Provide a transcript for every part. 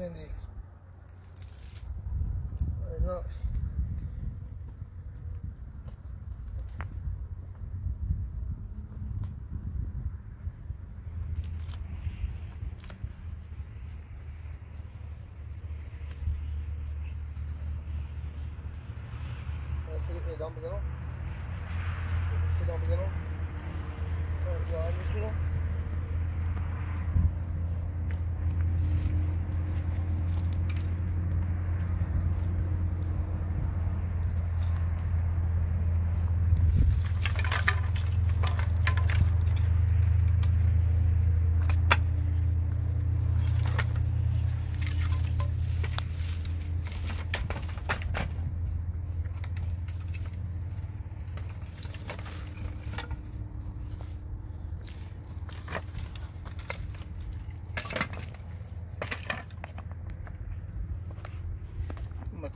برم با زهرا زندگی کنم اینا من سری اعلام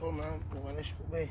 我们，我们 my, 臂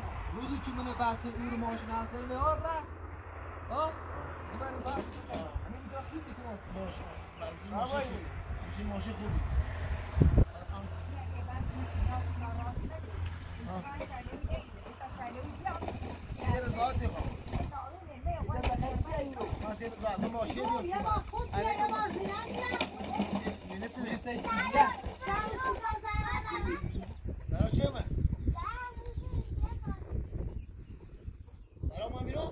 روزی که من بحث اون ماشین هستم به آر را ها زبر زبر همین میگه خوب دیگه هست ماشی بزی ماشی خوبی. بزی ماشی خوبی یه زاهاتی خواه من تیر زاهات من ماشی بیام یه نفسی برا چه من برا ما میرو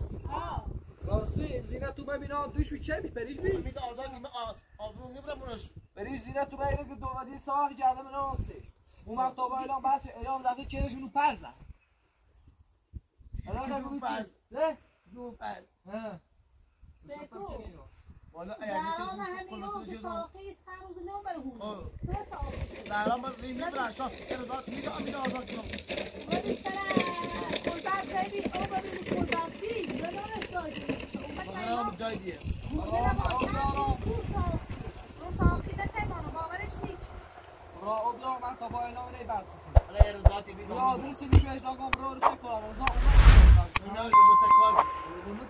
راستی تو دوش بی چه بی پریش بی میگه آزاد نیمه آبرو می‌برم اونش پریش زینت تو ببینا که دوادی صاحب جرده من آسی اومد تا با اعلام بچه اعلام زده چهرش اونو پر زد حالا که بگو دو پس چی؟ زه؟ دو پس ها. والا می‌تونی همین کل تو که چیزو ساقی چند روز نو بهون خب. سه ساقی در آن ری می‌برن شاه ارزاد میده آمیده آزاد کنم بیشتر کلبر زیدی او ببینی کلبر چی استایدی مثلا هم جای دیگه را بیا من تا با اعلام ری بس حالا ارزادی بیدم یا درستی میشوش داگم برو رو فکر کنم اوزا اینا اومد رو مثل کار اونو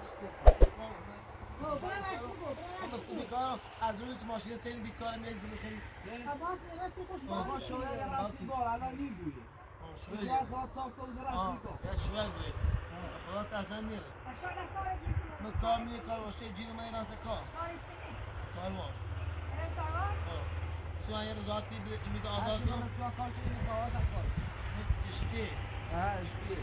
من مثل بیکارم از روز ماشین سری بیکارم میاد دیگه خیلی حواس رسی خوش باش شویا یا راستی با الان نیم بوده شویه شویا ساعت ساعت ساعت زرا آه سیکو یا شویه بوده. خدا ترسن نیره من کار میه کار باشه جین من راست کار کار باش سو یه روزاتی میده آزاد آزاد کنم کنم سوال کار کنیم کارش کار اشکی ها اشکی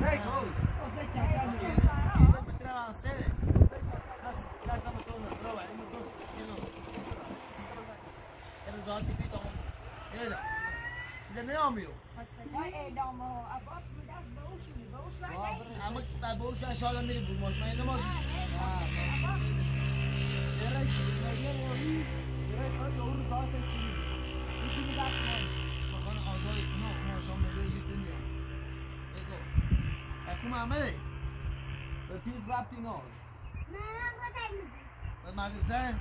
زی کو اوزا چا چا چیز چیز بتره واسه لازم تو رو ولی من تو چیزو یه روزاتی بیدم ایلا ایلا نیامیو اما بابوش اشاره میری بود ماش من نماش بخوان آزاد کنم ما شام میره یه دنیا بگو. اکو محمده تیز ربطی نه به مدرسه؟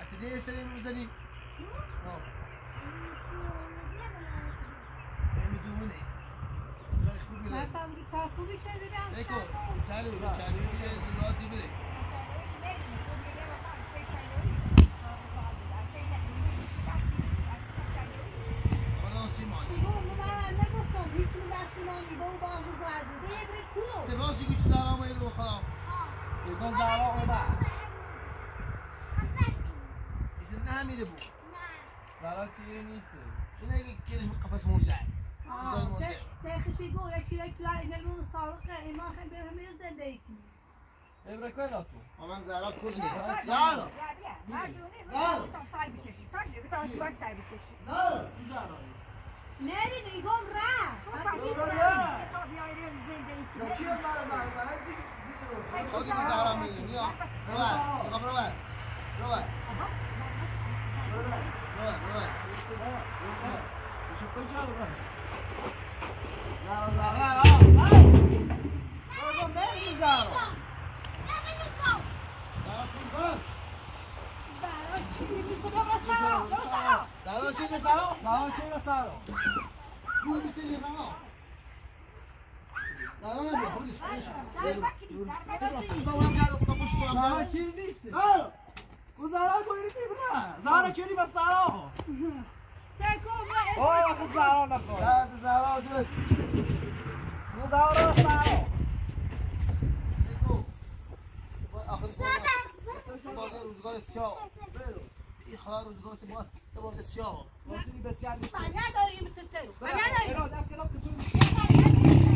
اتلیه سری می‌زنی؟ آه. بهمی دومونه جای خوبی لازم مثلا کار خوبی چه دیدم بگو چلو چلو بیه روزاتی بده. خدا سیمانی من نگفتم هیچ می دستی مانی با او با هم زدی دیگه کلو دراستی که چیز آرام ایرو بخدا یکان بود زارا چیزی نیست اینه که کلش قفص مرجع جای مرجع تخشی گو یکی یکی تو این لون سالقه ایمان خیلی به همین زندگی کنی ابره کجا تو و من زهرا کل نیست نه. نری نگام را چیه زارا زارا چی خودی که زهرا میره نیا رو بر نگاه رو بر رو بر رو بر رو بر بشو کجا رو بر زارا زارا زهرا زهرا بگی زارا زهرا برو سرا زهرا ده زهرا ده زهرا زهرا نبیا خودش خودش خدا اونم کرد خدا خوش کنم زارا کرد چی نیست زهرا زارا گویری می‌بره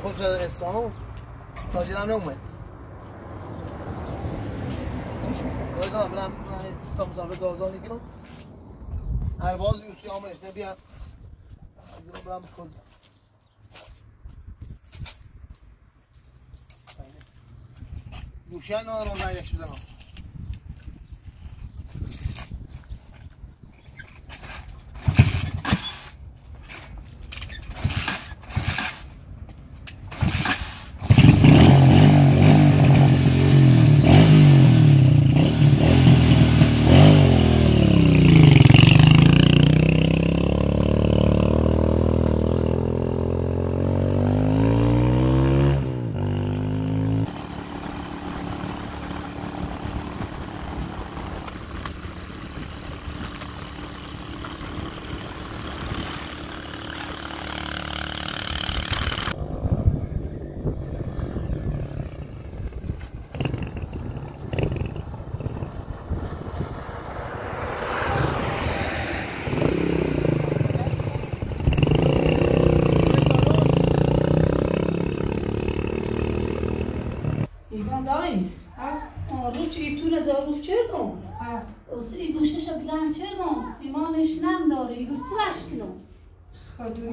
افشین چه خودش در استانو تاجر هم نومد باید برم برم تا مسافر زازان نگیرم. هر باز یوسی آمنش نبیم برم کل گوشه ندارم زنگش بزنم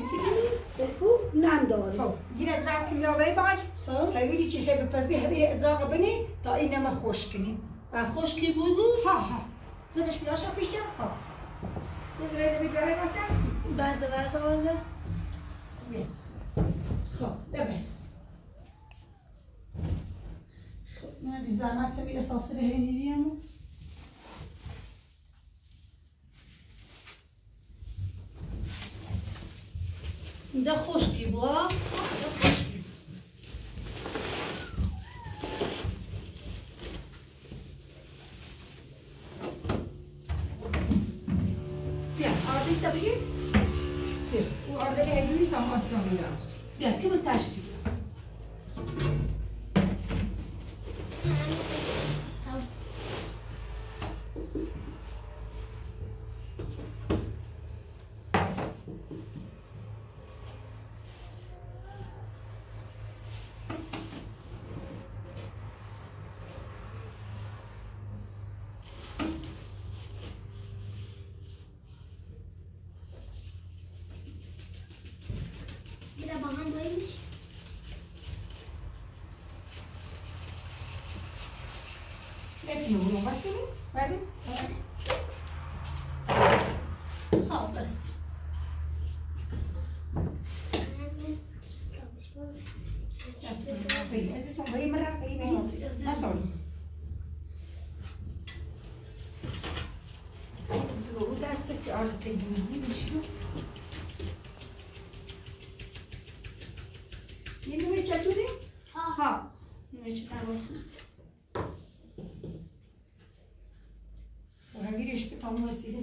چی سکو نم داری خب گیر ازاق کمی آبای باش خب هویلی چی خیلی پسی هویلی ازاق بنی تا این نما خوش کنی و خوش کی بگو ها ها. زنش بیاشا پیشتر ها. نزره دمی بیای بکن بعد بعد آورده خب ببس. خب من بی زحمت بی احساس رهینی ده خشکی با istemişim? é Oradaki evimi İstanbul Atıkan'ın yalnız. Ya, kimin que Thank you. بیا آردیست بجی بیا او آردلی هیلیست هم آرد کنم بیا که به تشتی تجوزي بشنو يلو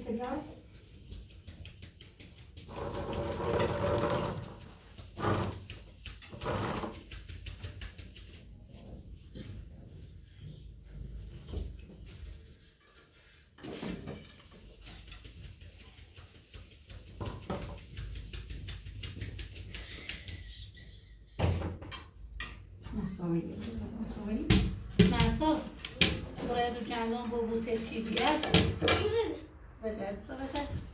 sıcak. Masal, buraya dur canım bu bu tepsiyi diye. וזה צריך לתת.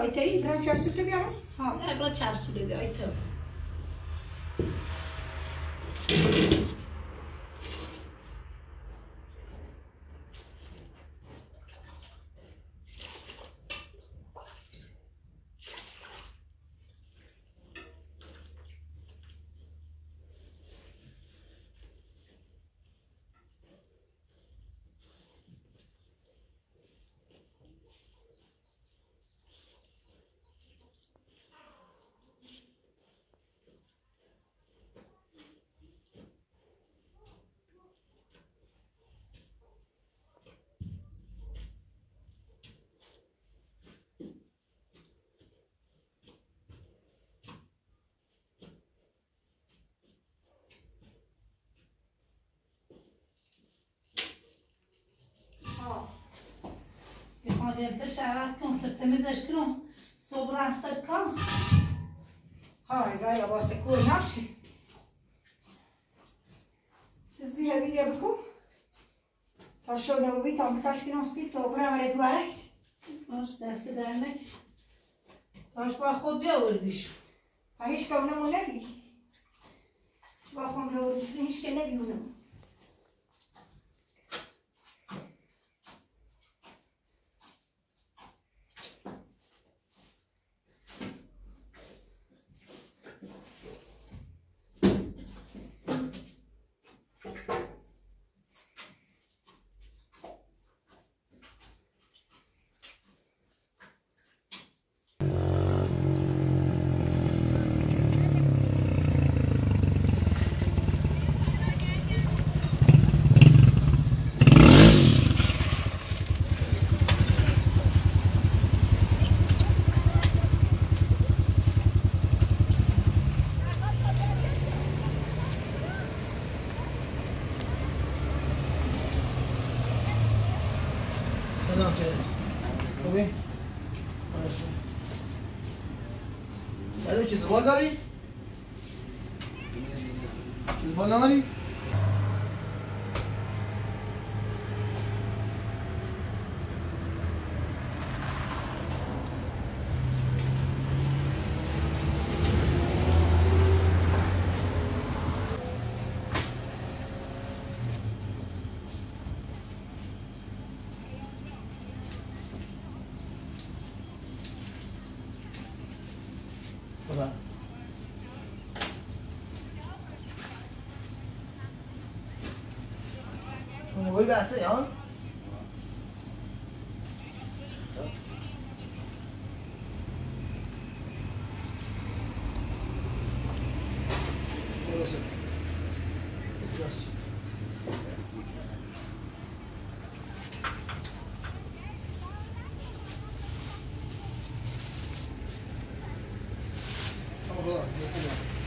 سر دست وایتری برای چهار سوت بیارم ها نه برای چهار سوله بیای تو ها لنتش عوض کنم تمیزش کنم صبح رنسل کنم ها اگر یا واسه کور نشی زیر بیده بکن تا شو نوبی تا بساش کنم سی تا برم رد باره باش دست در کاش با خود بیاوردیش هیچ کم نمو نبی با خون نوردیش هیچ که نبی اونم سلام چه خوبی؟ سلام چه 啥子呀？我说。没事的。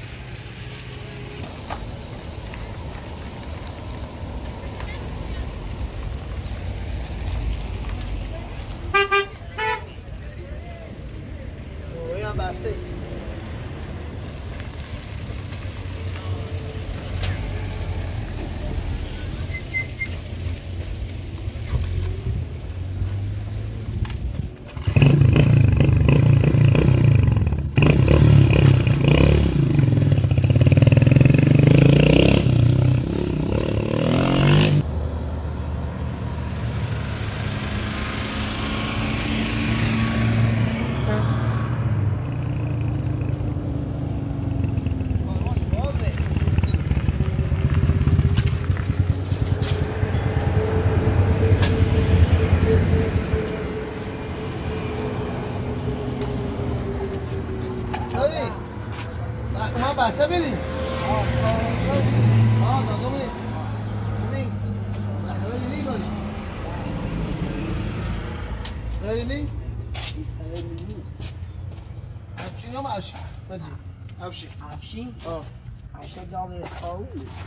Ooh.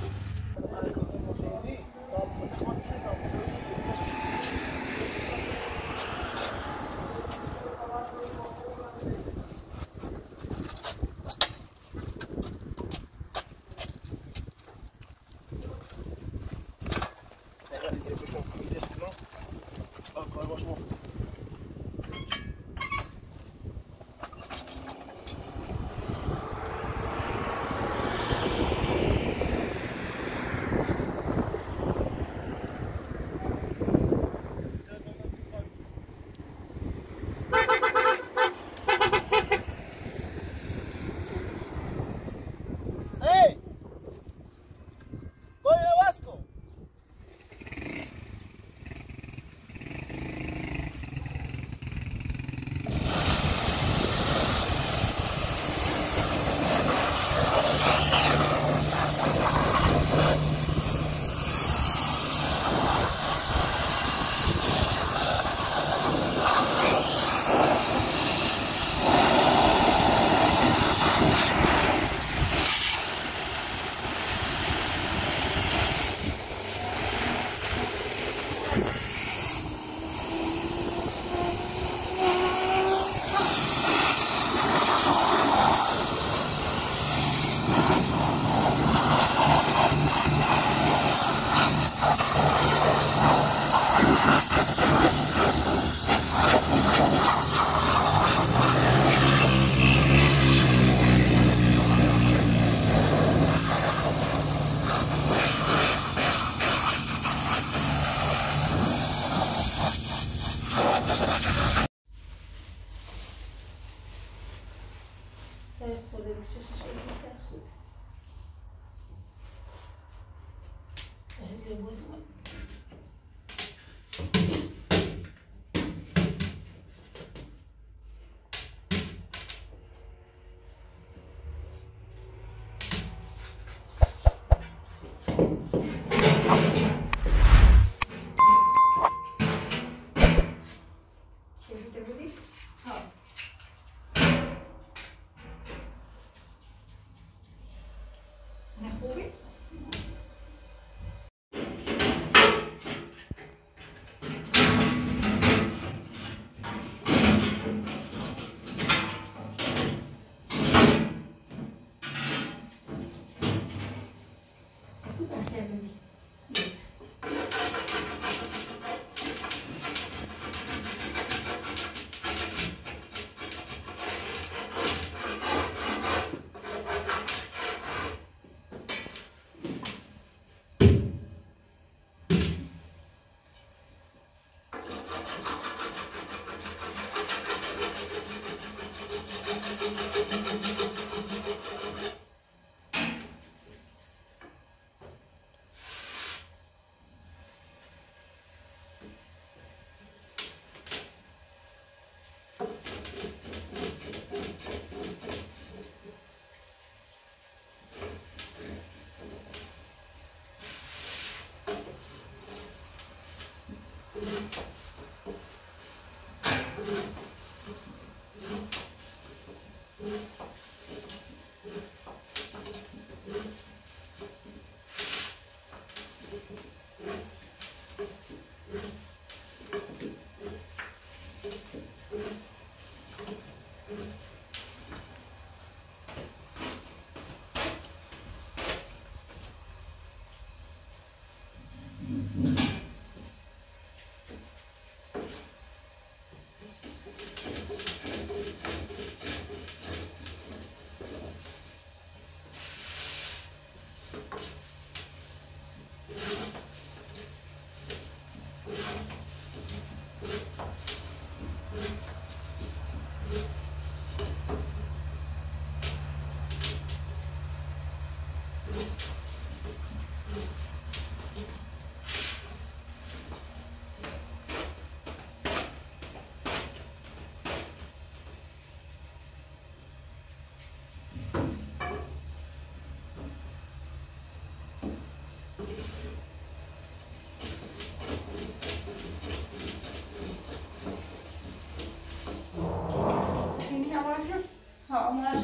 Ha, onları.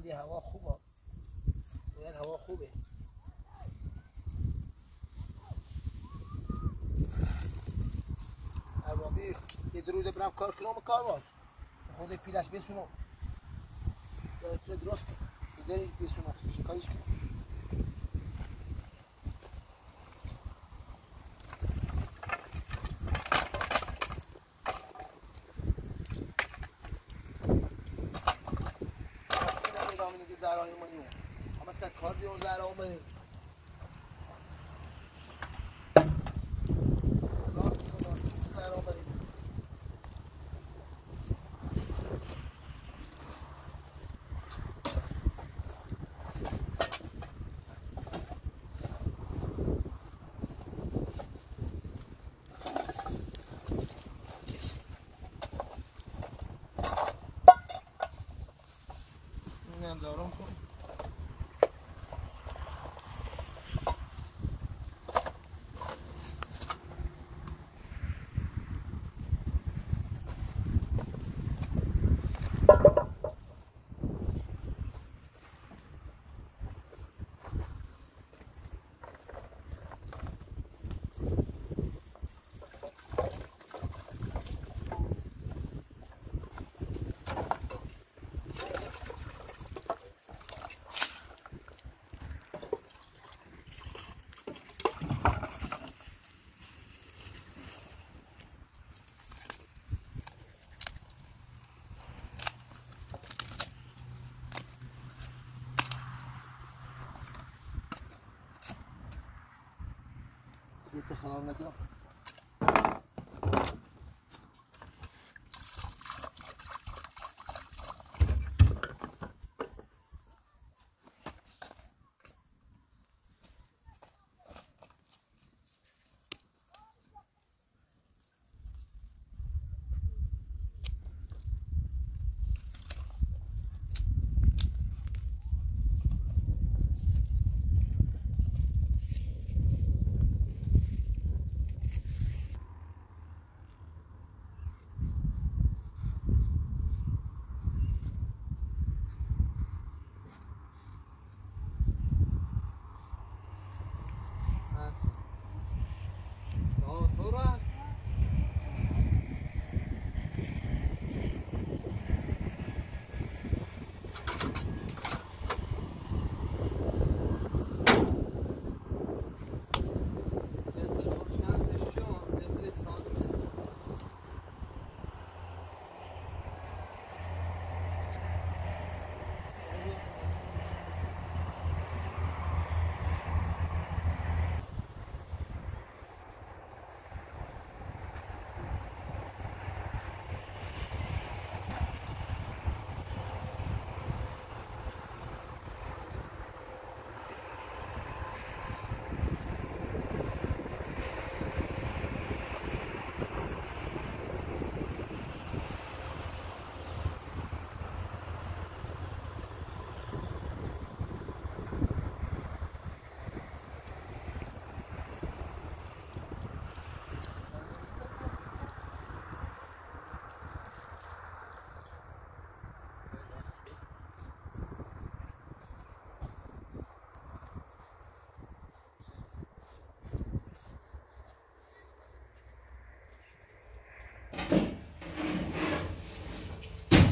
دی هوا خوبه. باید هوا خوبه. اربابی یه دو روزه برم کار کنم کار باش. خود پیلش بسونم درست کن. بیداری بسونم شکایش کنم استخرارنا كده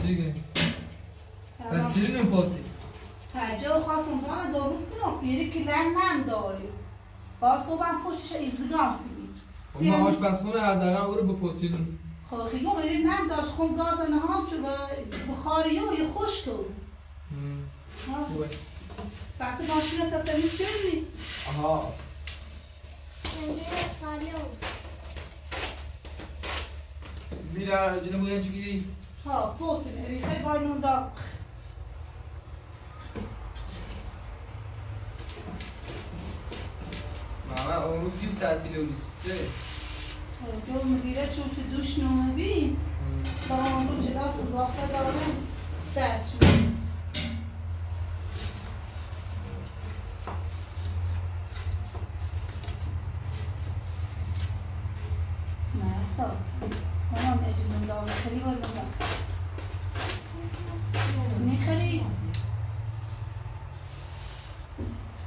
Sigue. بس سیرین پاتی؟ Pajau خواستم زمان زارود کنم بیری که لن نم داری. خواستم پشتش ایزگان کنی. اما آش بسمونه حداقل او رو. به پوتیدون خواهی گم ایری نم داشت. خون گاز نهام چو بخاری و یه خوش کن وقتی ماشین تا تمیز شدی آها. بیرا جنه بودن چی گیری ها پوتین ایری خیلی باینون دا ماما اون رو گیب تعطیل و نیسته جو مدیره چون چه دوش نومه بی با هم رو جلاس اضافه دارم درس شد مرسا مامان اجنون دارم خیلی باید می‌خری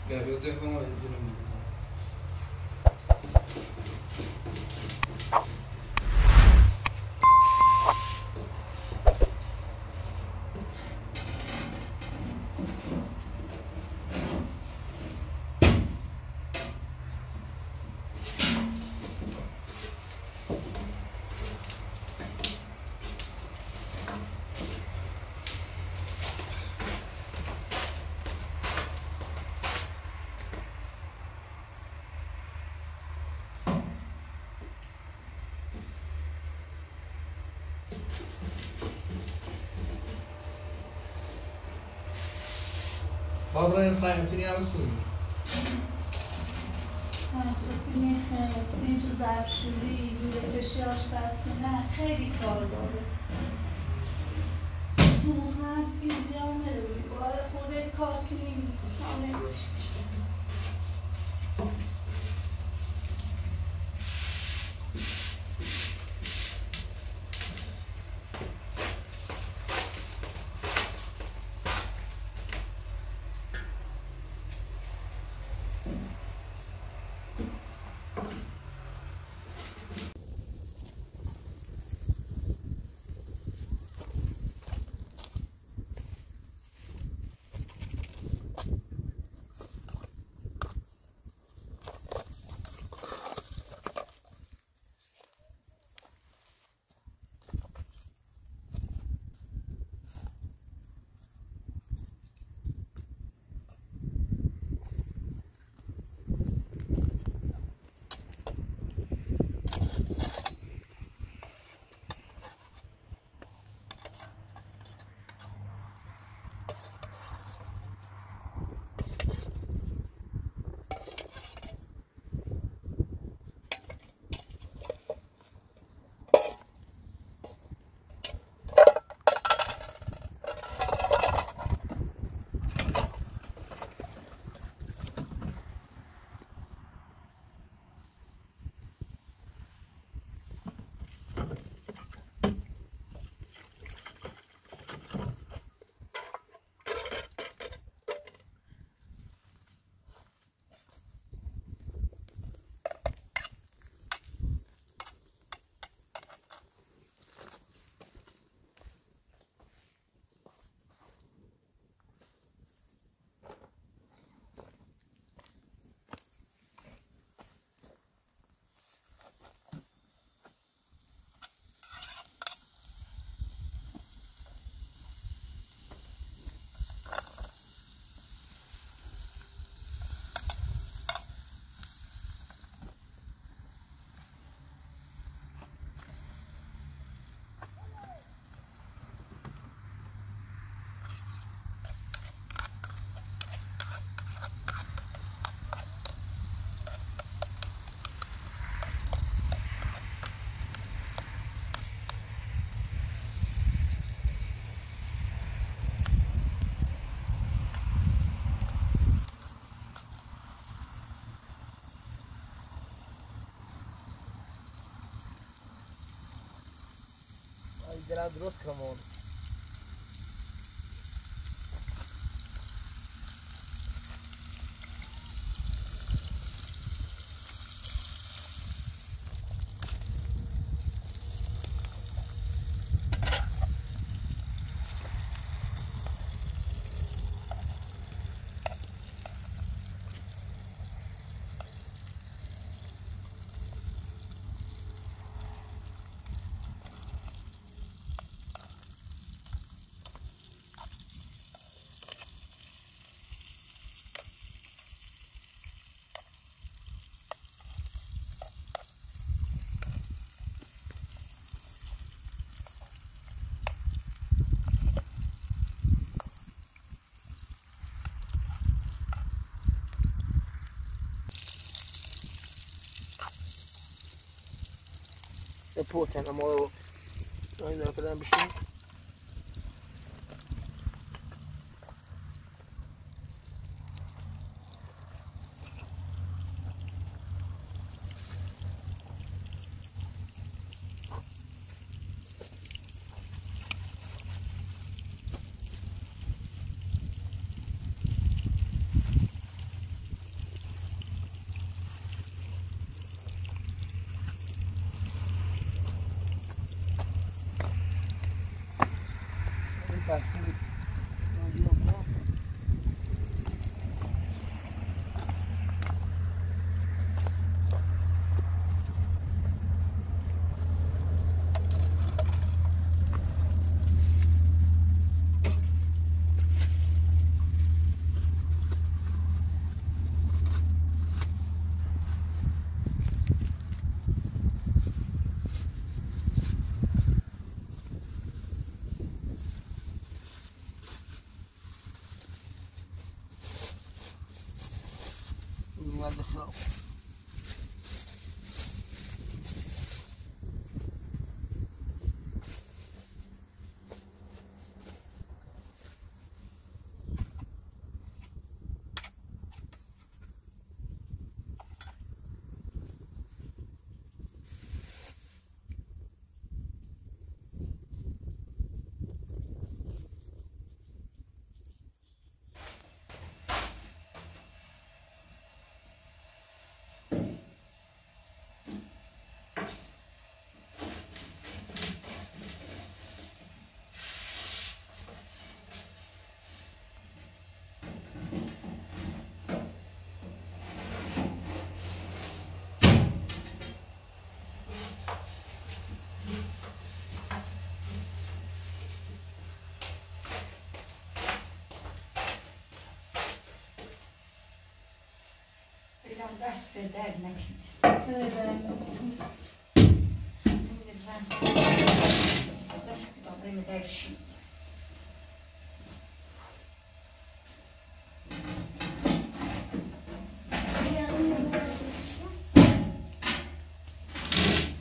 بیا بیا تکون جلو Je alles goed? سینج لوله چشی آشپزخونه خیلی کار داره واقعا ایزیان نروی بار خود کار کنیم حالت دلم درست کنم اون important ama o aynen falan bir şey. ترتیب slow. دست درد نکنه. ازش دابره درشی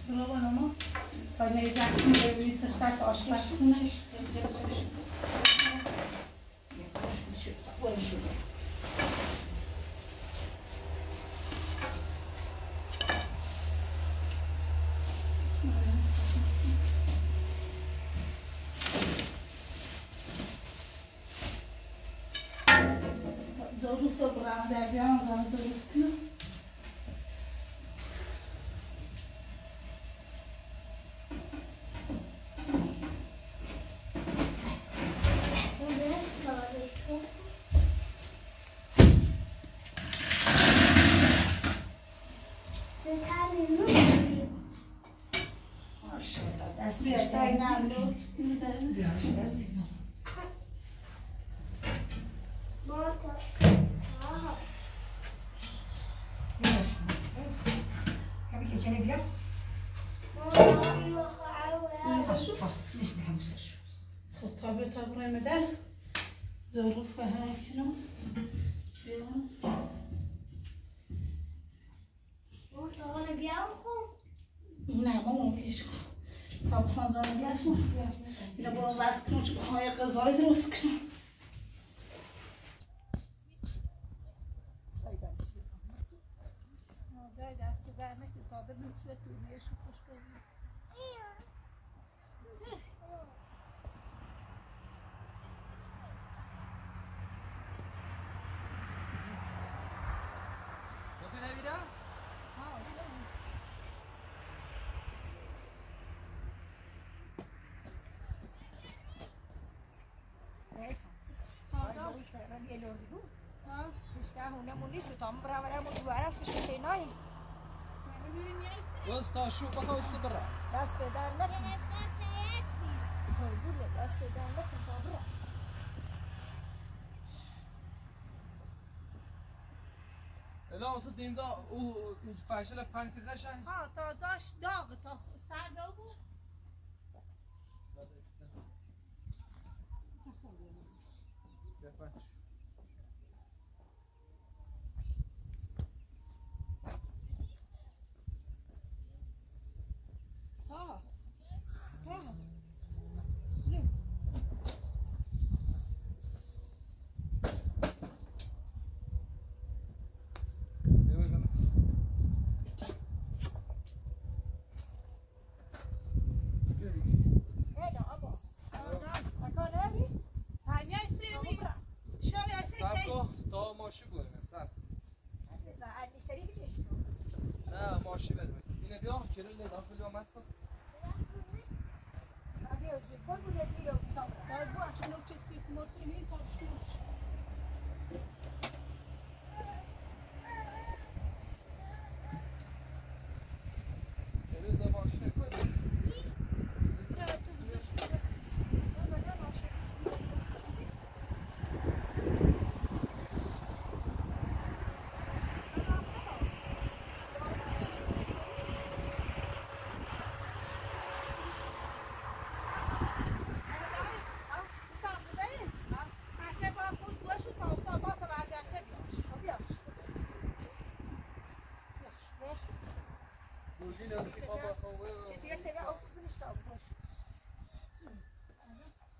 برو بانو تا نیزک بریسش سر دستش بیا درد دای نکنه. نم اینو داره بیارش عزیزم بیارش همین تا بیار کن اینا برو وز کنم چون بخوام یه غذای درست کنم. دست در نکن تا به نوشه توریشو خوش کنیم دوست تا شو بخواست برا دست در نکن قربونه دست در نکن تا برم الا واسه دین دا او فشل پنج قشنگ ها تا داش داغ تا سردا بود تا بیا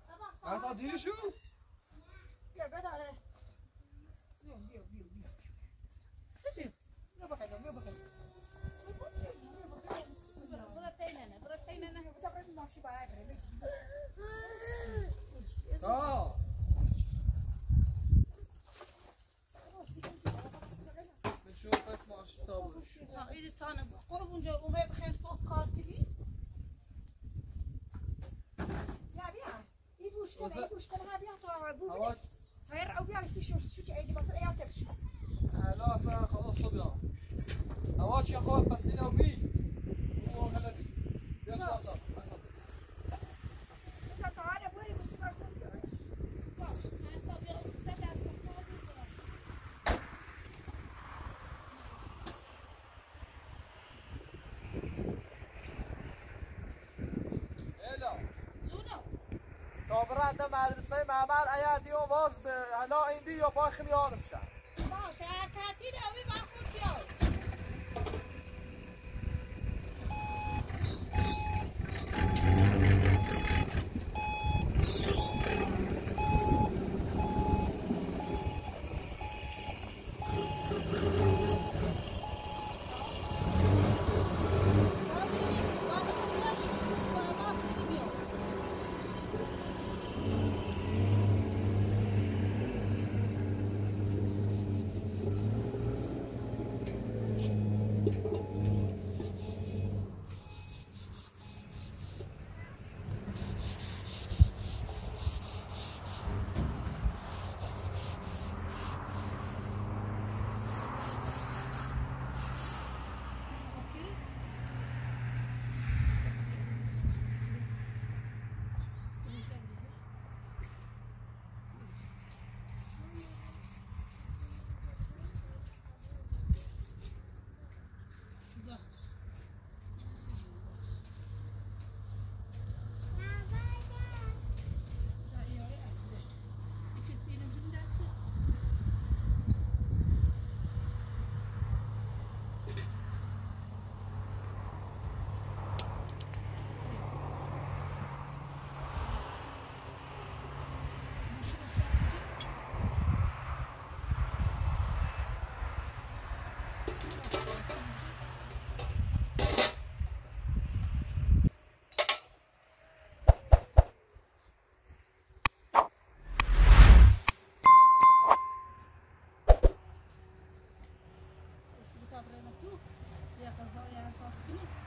baba kovuyor. Asa diri şu. Aa. tane koyunca umayıp hem sok katili. يا بيع يدوش كم يدوش كم ها بيع ترى بوبي طير أو بيع يصير شو شو تعيد بس أيام تبش لا صار خلاص صبيا أواش يا خوي بس هنا وبي معمر ایا دیو باز به هلا این دیو با خیال میشه باشه هر تعطیل اوی با خود Zoja Kowski.